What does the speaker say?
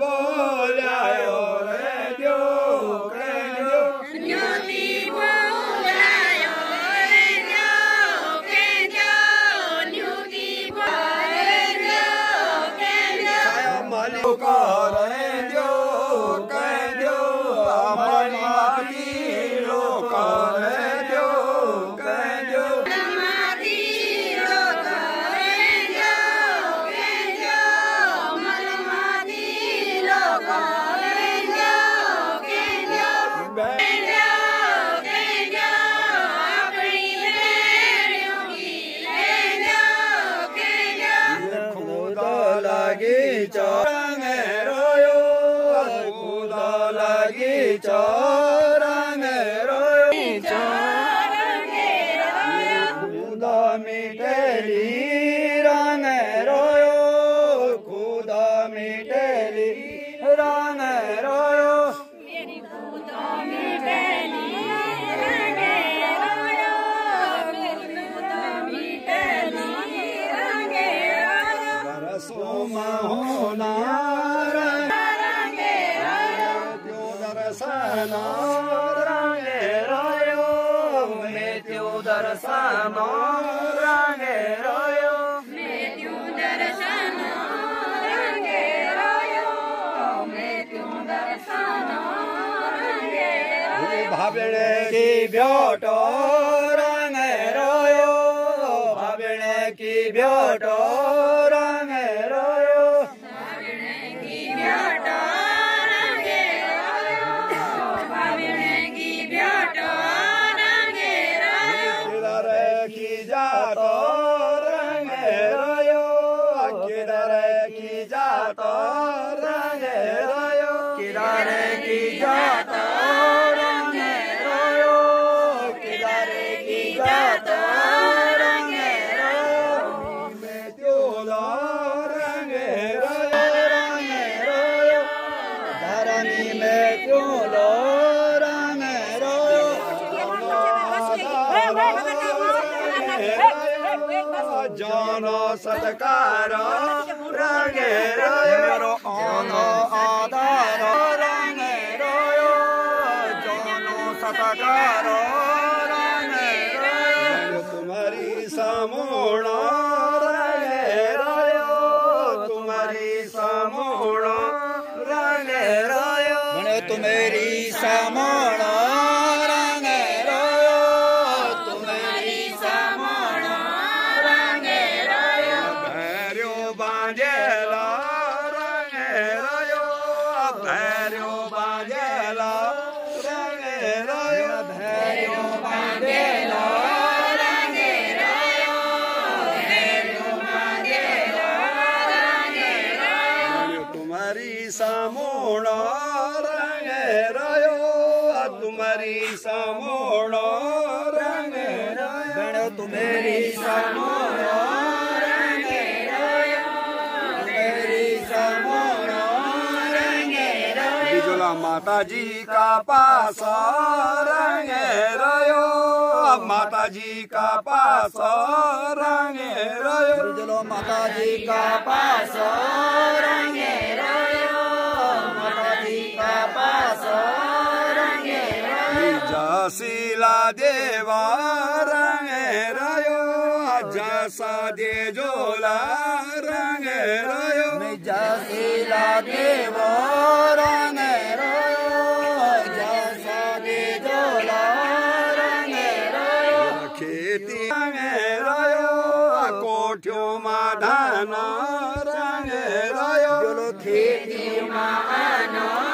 बोलायो बाबणकी ब्योटो रंग रोयो। की ब्योटो me lloran Yo no sé de तुम्हारी सामोण रंगे रयो तुम्हारी सामोण रंगे तुम्हारी माता जी का पास रंगे रयो माता जी का पास रंगे रयो बिजुलो माता जी का पास हसिला देव रङ्गेर यो जसा दे जोला रङ्गेर यो रंगे देव रङ्गेर जसा दे रंगे धान रङ्गेर खेतीमा आना